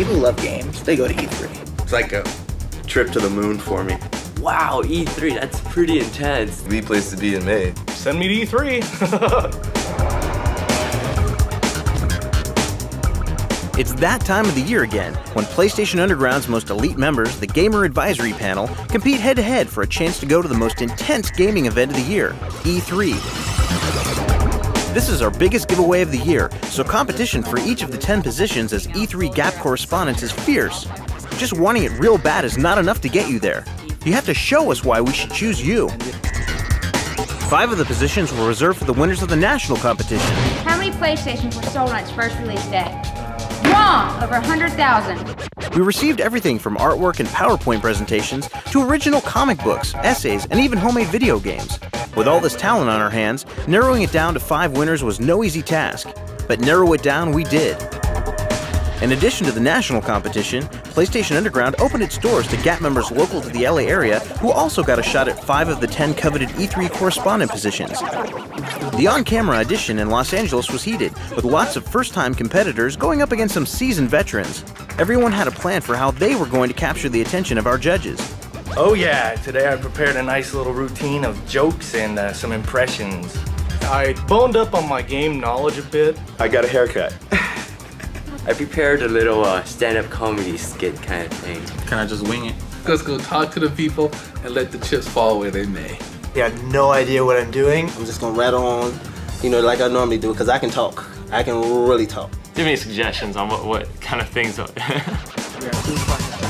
People who love games, they go to E3. It's like a trip to the moon for me. Wow, E3, that's pretty intense. The place to be in May. Send me to E3. It's that time of the year again when PlayStation Underground's most elite members, the Gamer Advisory Panel, compete head to head for a chance to go to the most intense gaming event of the year, E3. This is our biggest giveaway of the year, so competition for each of the 10 positions as E3 GAP correspondents is fierce. Just wanting it real bad is not enough to get you there. You have to show us why we should choose you. Five of the positions were reserved for the winners of the national competition. How many PlayStations were sold on its first release day? Wrong! Over 100,000. We received everything from artwork and PowerPoint presentations to original comic books, essays, and even homemade video games. With all this talent on our hands, narrowing it down to five winners was no easy task. But narrow it down we did. In addition to the national competition, PlayStation Underground opened its doors to GAP members local to the LA area who also got a shot at five of the 10 coveted E3 correspondent positions. The on camera edition in Los Angeles was heated, with lots of first time competitors going up against some seasoned veterans. Everyone had a plan for how they were going to capture the attention of our judges. Oh yeah, today I prepared a nice little routine of jokes and uh, some impressions. I boned up on my game knowledge a bit. I got a haircut. I prepared a little uh, stand-up comedy skit kind of thing. Can I just wing it? Let's go talk to the people and let the chips fall where they may. I have no idea what I'm doing. I'm just gonna rattle on, you know, like I normally do, because I can talk. I can really talk. Give me suggestions on what, what kind of things.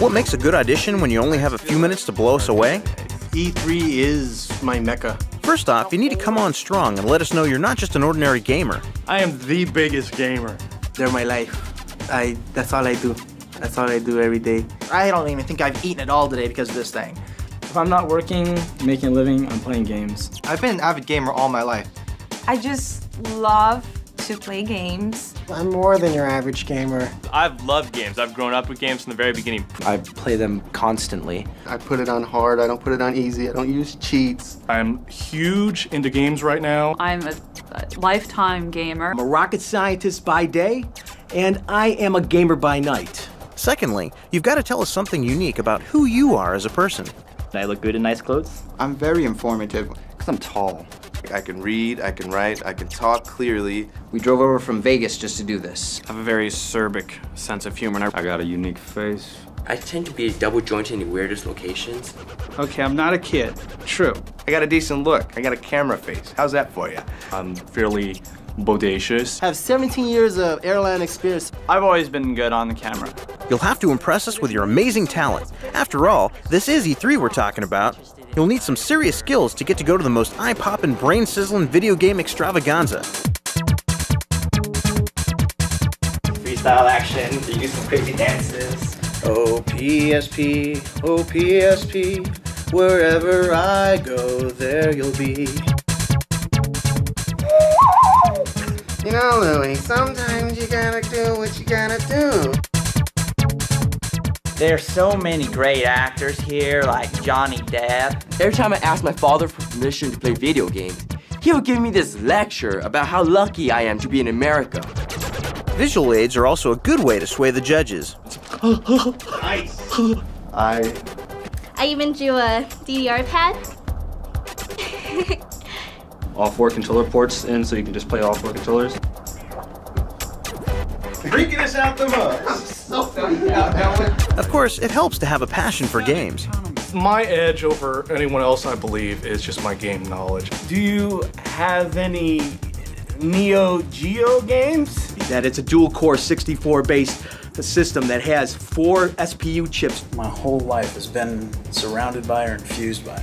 What makes a good audition when you only have a few minutes to blow us away? E3 is my mecca. First off, you need to come on strong and let us know you're not just an ordinary gamer. I am the biggest gamer. They're my life. I that's all I do. That's all I do every day. I don't even think I've eaten at all today because of this thing. If I'm not working, making a living, I'm playing games. I've been an avid gamer all my life. I just love to play games. I'm more than your average gamer. I've loved games. I've grown up with games from the very beginning. I play them constantly. I put it on hard. I don't put it on easy. I don't use cheats. I'm huge into games right now. I'm a, a lifetime gamer. I'm a rocket scientist by day, and I am a gamer by night. Secondly, you've got to tell us something unique about who you are as a person. I look good in nice clothes? I'm very informative. Because I'm tall. I can read, I can write, I can talk clearly. We drove over from Vegas just to do this. I have a very acerbic sense of humor. I got a unique face. I tend to be double jointed in the weirdest locations. Okay, I'm not a kid. True. I got a decent look. I got a camera face. How's that for you? I'm fairly bodacious. I have 17 years of airline experience. I've always been good on the camera. You'll have to impress us with your amazing talent. After all, this is E3 we're talking about. You'll need some serious skills to get to go to the most eye-popping, brain-sizzling video game extravaganza. Freestyle action, you do some crazy dances. Oh PSP, oh PSP, wherever I go, there you'll be. You know, Louie, sometimes you gotta do what you gotta do. There's so many great actors here, like Johnny Depp. Every time I ask my father for permission to play video games, he would give me this lecture about how lucky I am to be in America. Visual aids are also a good way to sway the judges. nice. I. I even drew a DDR pad. all four controller ports in, so you can just play all four controllers. Drinking us out the mud. So Of course, it helps to have a passion for games. My edge over anyone else, I believe, is just my game knowledge. Do you have any Neo Geo games? That it's a dual core 64 based system that has four SPU chips. My whole life has been surrounded by or infused by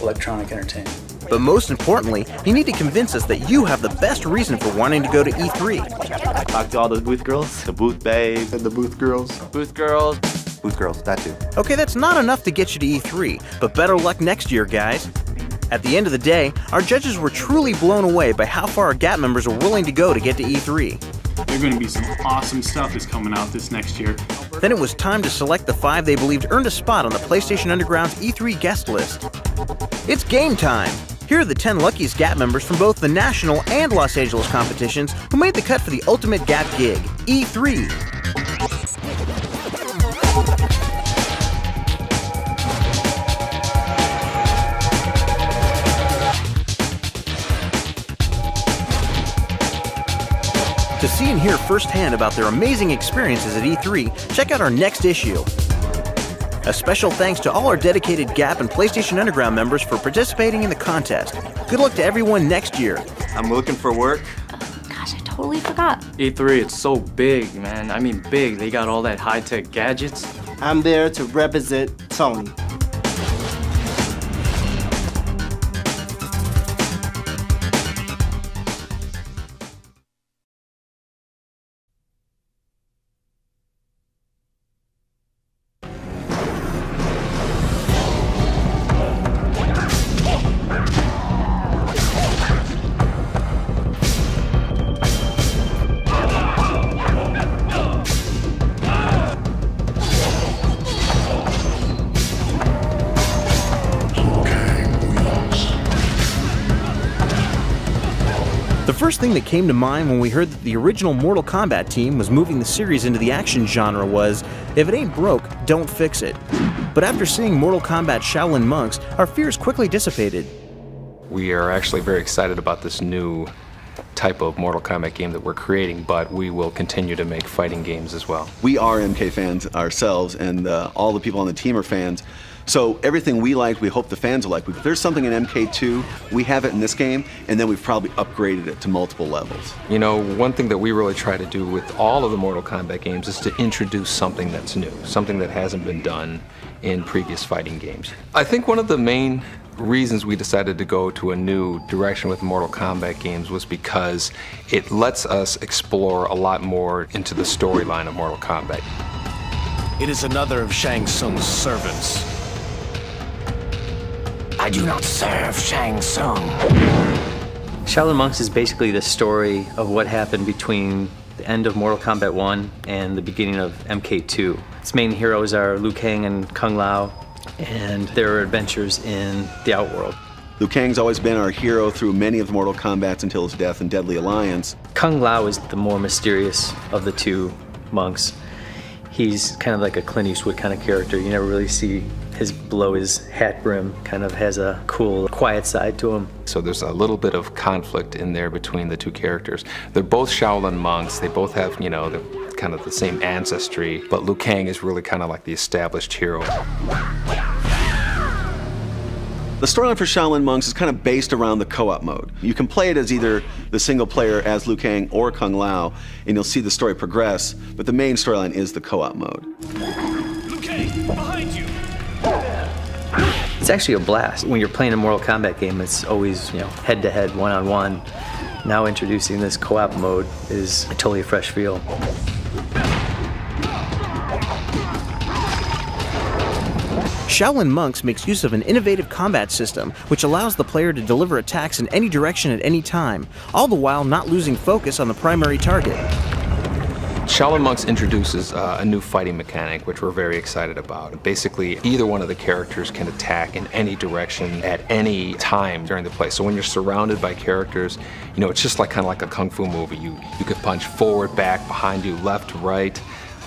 electronic entertainment. But most importantly, you need to convince us that you have the best reason for wanting to go to E3. Talk to all the booth girls. The booth babes and the booth girls. Booth girls. Booth girls, that too. Okay, that's not enough to get you to E3, but better luck next year, guys. At the end of the day, our judges were truly blown away by how far our GAP members are willing to go to get to E3. There's going to be some awesome stuff that's coming out this next year. Then it was time to select the five they believed earned a spot on the PlayStation Underground's E3 guest list. It's game time! Here are the 10 luckiest GAP members from both the national and Los Angeles competitions who made the cut for the ultimate GAP gig, E3. To see and hear firsthand about their amazing experiences at E3, check out our next issue. A special thanks to all our dedicated GAP and PlayStation Underground members for participating in the contest. Good luck to everyone next year. I'm looking for work. Gosh, I totally forgot. E3, it's so big, man. I mean, big. They got all that high tech gadgets. I'm there to represent Sony. First thing that came to mind when we heard that the original Mortal Kombat team was moving the series into the action genre was if it ain't broke, don't fix it. But after seeing Mortal Kombat Shaolin Monks, our fears quickly dissipated. We are actually very excited about this new type of Mortal Kombat game that we're creating, but we will continue to make fighting games as well. We are MK fans ourselves, and uh, all the people on the team are fans. So everything we like, we hope the fans will like. If there's something in MK2, we have it in this game, and then we've probably upgraded it to multiple levels. You know, one thing that we really try to do with all of the Mortal Kombat games is to introduce something that's new, something that hasn't been done in previous fighting games. I think one of the main reasons we decided to go to a new direction with Mortal Kombat games was because it lets us explore a lot more into the storyline of Mortal Kombat. It is another of Shang Tsung's servants. I do not serve Shang Tsung. Shaolin Monks is basically the story of what happened between the end of Mortal Kombat 1 and the beginning of MK2. Its main heroes are Liu Kang and Kung Lao, and their adventures in the Outworld. Liu Kang's always been our hero through many of the Mortal Kombats until his death in Deadly Alliance. Kung Lao is the more mysterious of the two monks. He's kind of like a Clint Eastwood kind of character. You never really see his below his hat brim kind of has a cool, quiet side to him. So there's a little bit of conflict in there between the two characters. They're both Shaolin monks. They both have, you know, the kind of the same ancestry, but Liu Kang is really kind of like the established hero. The storyline for Shaolin Monks is kind of based around the co-op mode. You can play it as either the single player as Liu Kang or Kung Lao, and you'll see the story progress, but the main storyline is the co-op mode. It's actually a blast. When you're playing a Mortal Kombat game, it's always, you know, head to head, one on one. Now introducing this co-op mode is a totally fresh feel. Shaolin Monks makes use of an innovative combat system which allows the player to deliver attacks in any direction at any time, all the while not losing focus on the primary target. Shaolin Monks introduces uh, a new fighting mechanic, which we're very excited about. Basically, either one of the characters can attack in any direction at any time during the play. So when you're surrounded by characters, you know, it's just like kind of like a kung fu movie. You you could punch forward, back, behind you, left, right,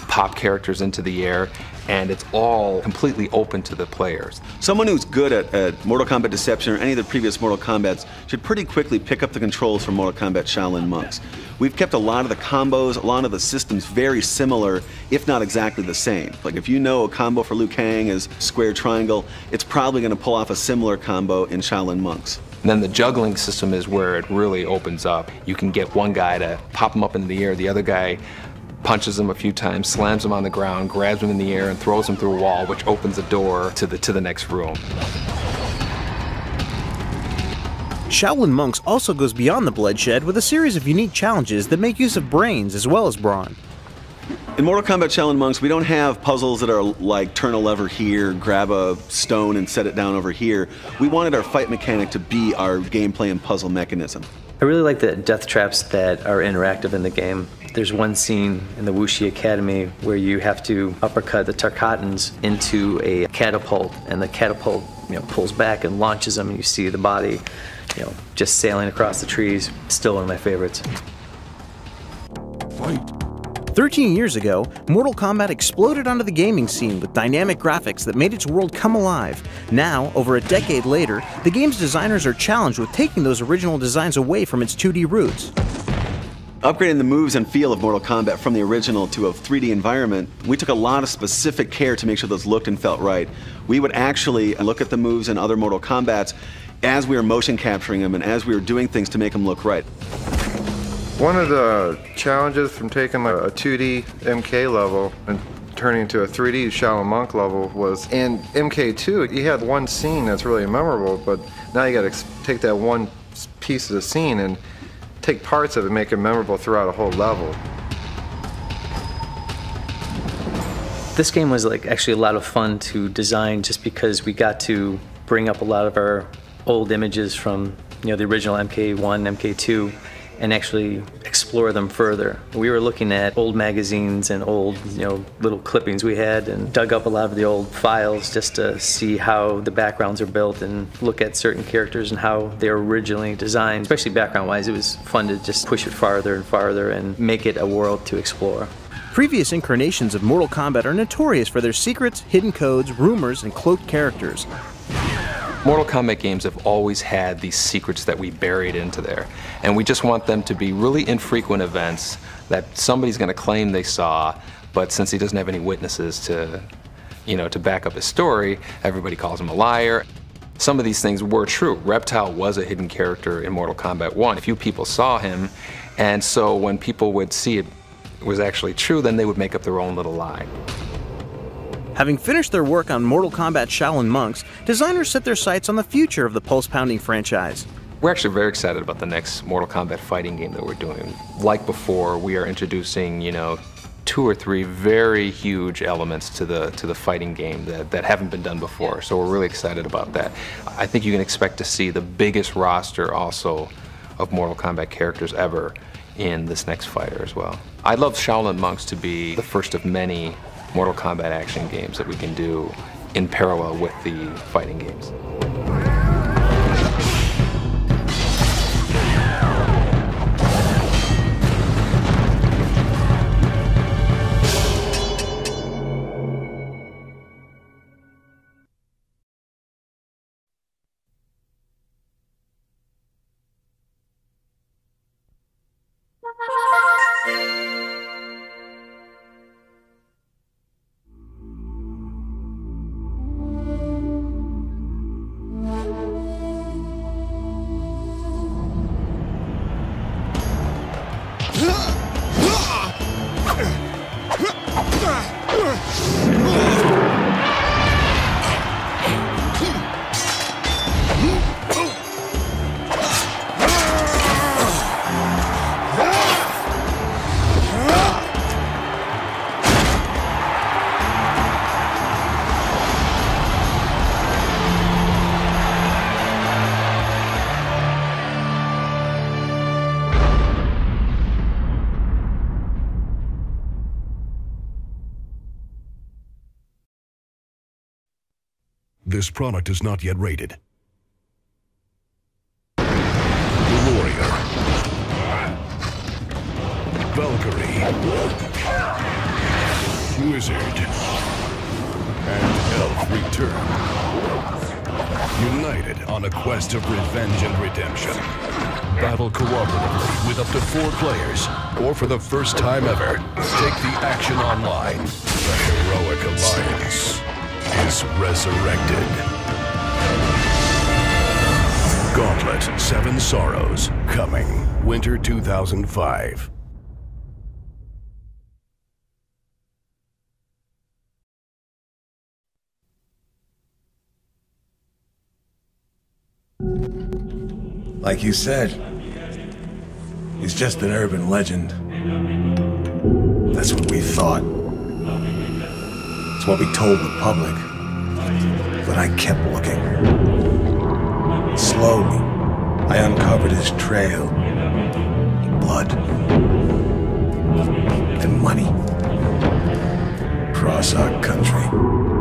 pop characters into the air, and it's all completely open to the players. Someone who's good at, at Mortal Kombat Deception or any of the previous Mortal Kombats should pretty quickly pick up the controls from Mortal Kombat Shaolin Monks. We've kept a lot of the combos, a lot of the systems very similar, if not exactly the same. Like if you know a combo for Liu Kang is square triangle, it's probably going to pull off a similar combo in Shaolin Monks. And then the juggling system is where it really opens up. You can get one guy to pop him up into the air, the other guy punches him a few times, slams him on the ground, grabs him in the air, and throws him through a wall, which opens a door to the to the next room. Shaolin Monks also goes beyond the bloodshed with a series of unique challenges that make use of brains as well as brawn. In Mortal Kombat Shaolin Monks, we don't have puzzles that are like turn a lever here, grab a stone and set it down over here. We wanted our fight mechanic to be our gameplay and puzzle mechanism. I really like the death traps that are interactive in the game. There's one scene in the Wu Shi Academy where you have to uppercut the Tarkatans into a catapult, and the catapult you know, pulls back and launches them, and you see the body you know, just sailing across the trees. Still one of my favorites. Fight. 13 years ago, Mortal Kombat exploded onto the gaming scene with dynamic graphics that made its world come alive. Now, over a decade later, the game's designers are challenged with taking those original designs away from its 2D roots. Upgrading the moves and feel of Mortal Kombat from the original to a 3D environment, we took a lot of specific care to make sure those looked and felt right. We would actually look at the moves in other Mortal Kombats as we were motion capturing them and as we were doing things to make them look right. One of the challenges from taking a 2D MK level and turning to a 3D Shaolin Monk level was in MK2, you had one scene that's really memorable, but now you got to take that one piece of the scene and take parts of it, and make it memorable throughout a whole level. This game was like actually a lot of fun to design just because we got to bring up a lot of our old images from you know the original MK1, MK2 and actually explore them further. We were looking at old magazines and old, you know, little clippings we had and dug up a lot of the old files just to see how the backgrounds are built and look at certain characters and how they were originally designed. Especially background-wise, it was fun to just push it farther and farther and make it a world to explore. Previous incarnations of Mortal Kombat are notorious for their secrets, hidden codes, rumors, and cloaked characters. Mortal Kombat games have always had these secrets that we buried into there. And we just want them to be really infrequent events that somebody's going to claim they saw, but since he doesn't have any witnesses to, you know, to back up his story, everybody calls him a liar. Some of these things were true. Reptile was a hidden character in Mortal Kombat 1. A few people saw him, and so when people would see it was actually true, then they would make up their own little lie. Having finished their work on Mortal Kombat Shaolin Monks, designers set their sights on the future of the Pulse Pounding franchise. We're actually very excited about the next Mortal Kombat fighting game that we're doing. Like before, we are introducing, you know, two or three very huge elements to the to the fighting game that, that haven't been done before. So we're really excited about that. I think you can expect to see the biggest roster also of Mortal Kombat characters ever in this next fighter as well. I'd love Shaolin Monks to be the first of many Mortal Kombat action games that we can do in parallel with the fighting games. Product is not yet rated. The Warrior. Valkyrie. Wizard. And Elf return. United on a quest of revenge and redemption. Battle cooperatively with up to four players, or for the first time ever, take the action online. The Heroic Alliance is resurrected. Gauntlet Seven Sorrows, coming winter 2005. Like you said, he's just an urban legend. That's what we thought. It's what we told the public. But I kept looking. Slowly, I uncovered his trail. Blood. And money. Across our country.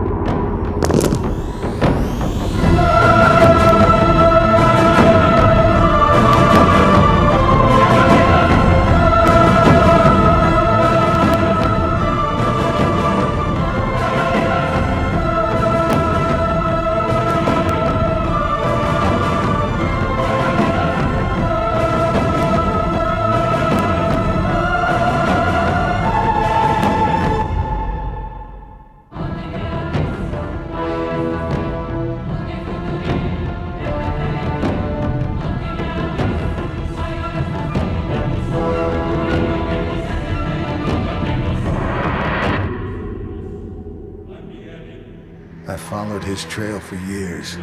Trail for years,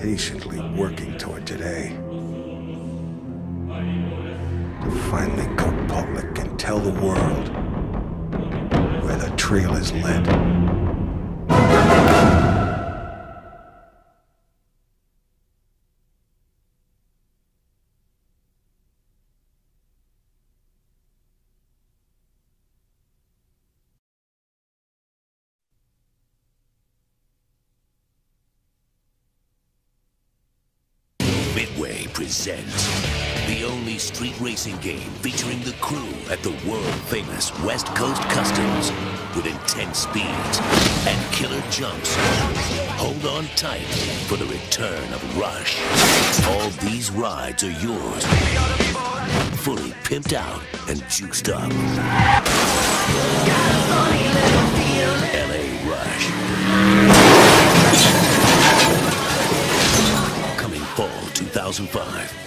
patiently the only street racing game featuring the crew at the world-famous West Coast Customs with intense speeds and killer jumps. Hold on tight for the return of Rush. All these rides are yours, fully pimped out and juiced up. LA Rush. 2005.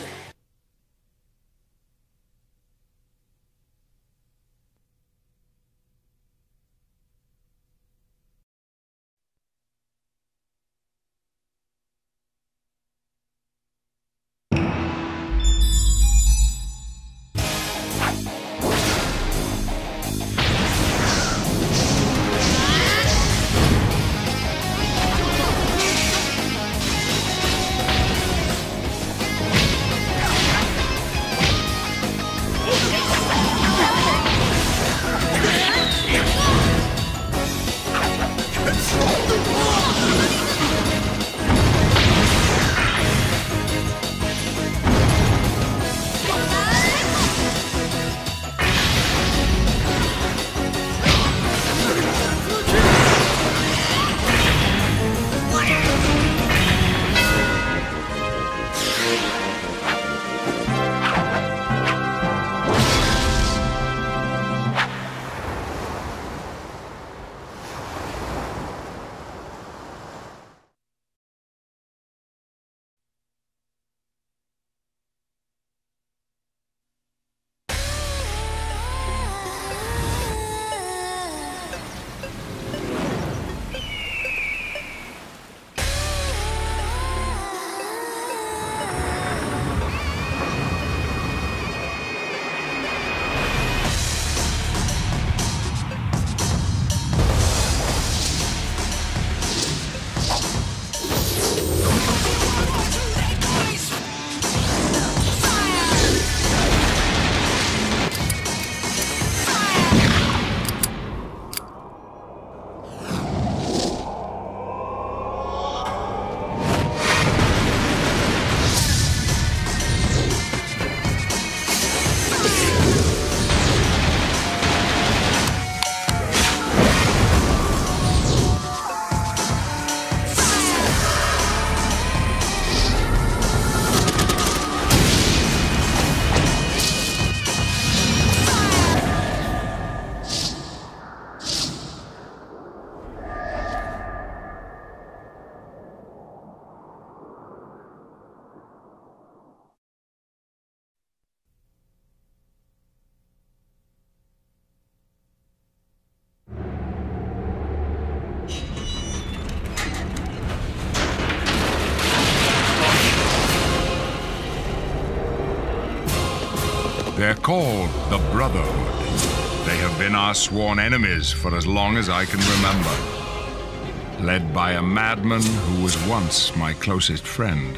Sworn enemies for as long as I can remember. Led by a madman who was once my closest friend.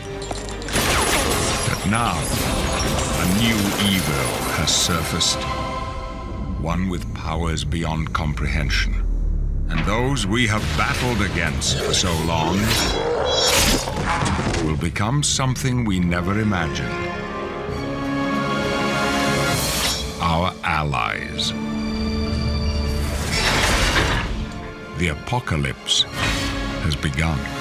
But now, a new evil has surfaced. One with powers beyond comprehension. And those we have battled against for so long will become something we never imagined. Our allies. The apocalypse has begun.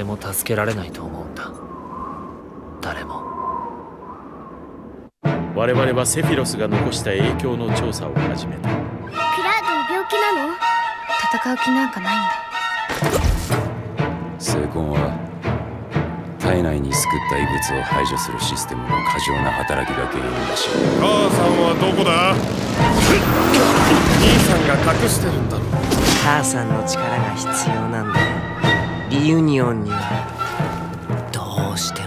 誰も助けられないと思うんだ。誰も。我々はセフィロスが残した影響の調査を始めた。ピラード病気なの？戦う気なんかないんだ。聖魂は体内に救った異物を排除するシステムの過剰な働きが原因らしい。母さんはどこだ？兄さんが隠してるんだろ母さんの力が必要なんだユニオンにはどうしても。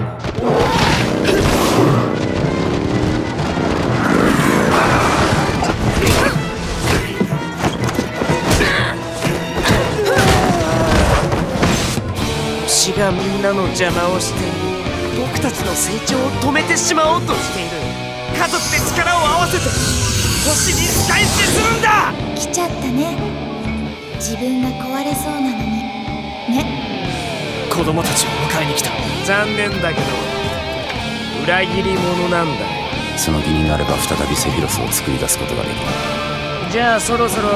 星がみんなの邪魔をして僕たちの成長を止めてしまおうとしている。家族で力を合わせて星に仕返しするんだ。来ちゃったね。自分が壊れそうなのに子供たちを迎えに来た。残念だけど裏切り者なんだその気になれば再びセフィロスを作り出すことができる。じゃあそろそろ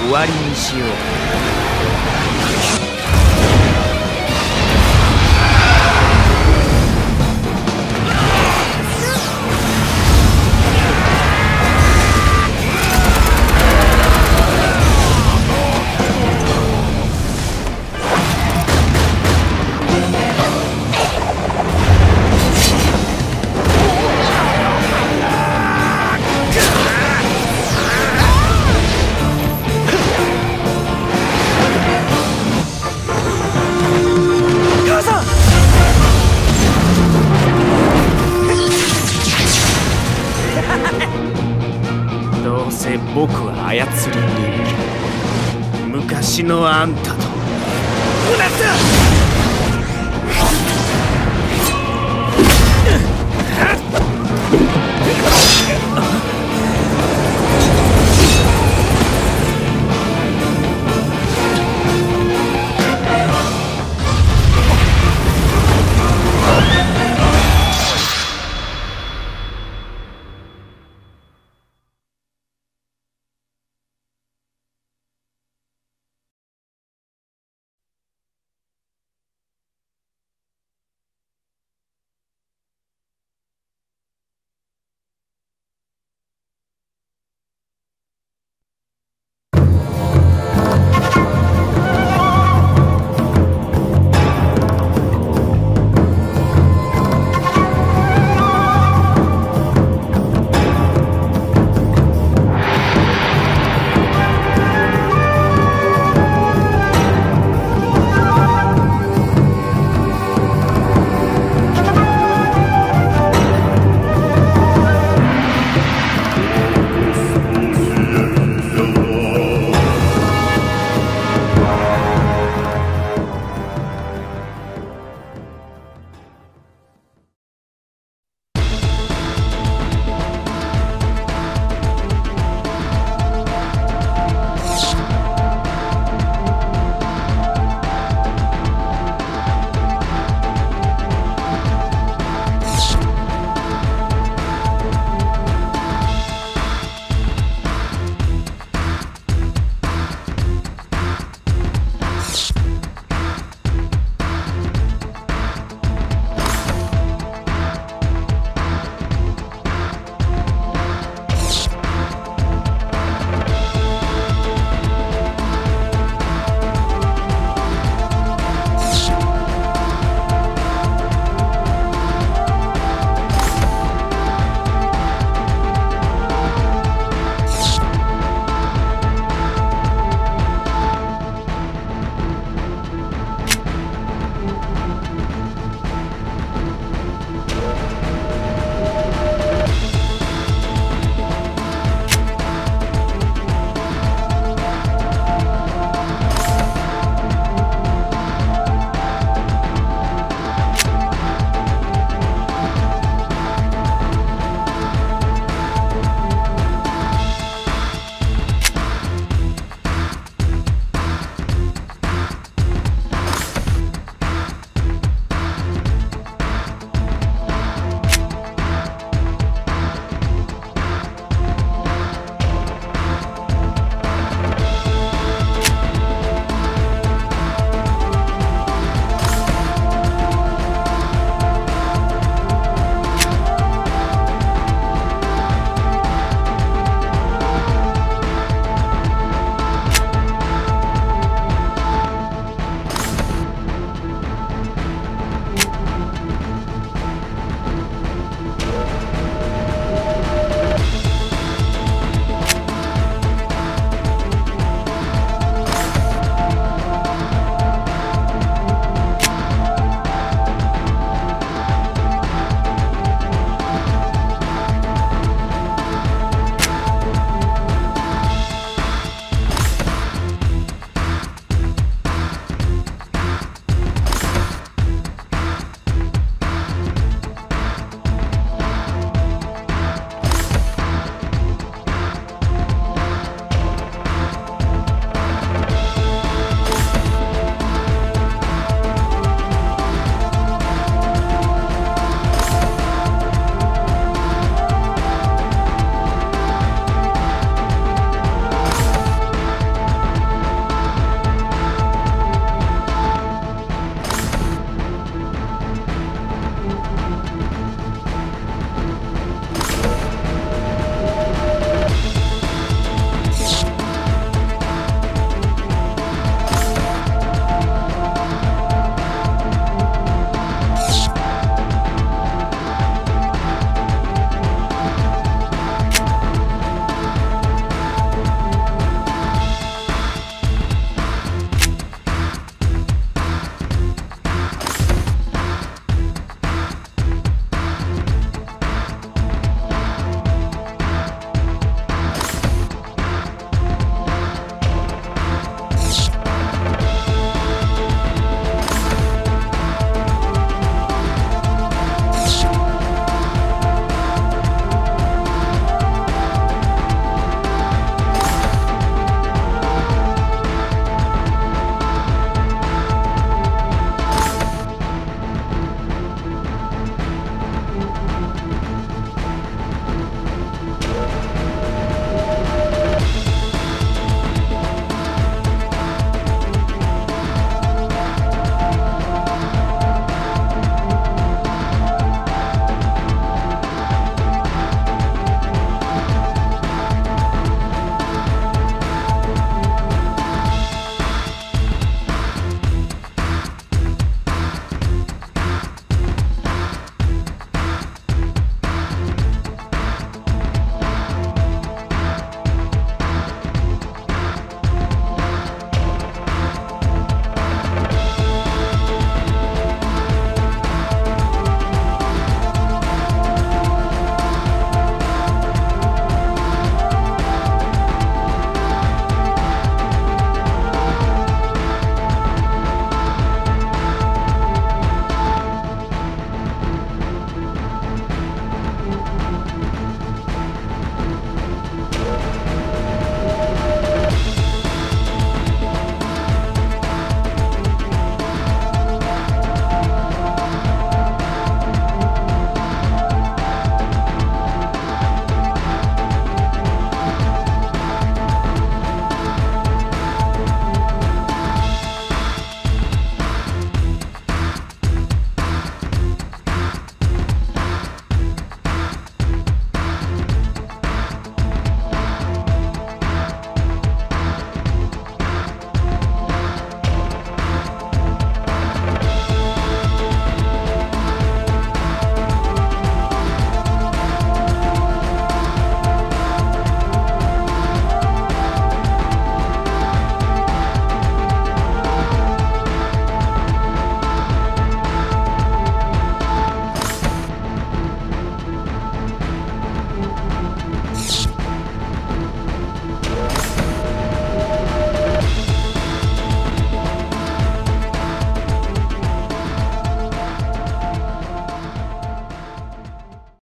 終わりにしよう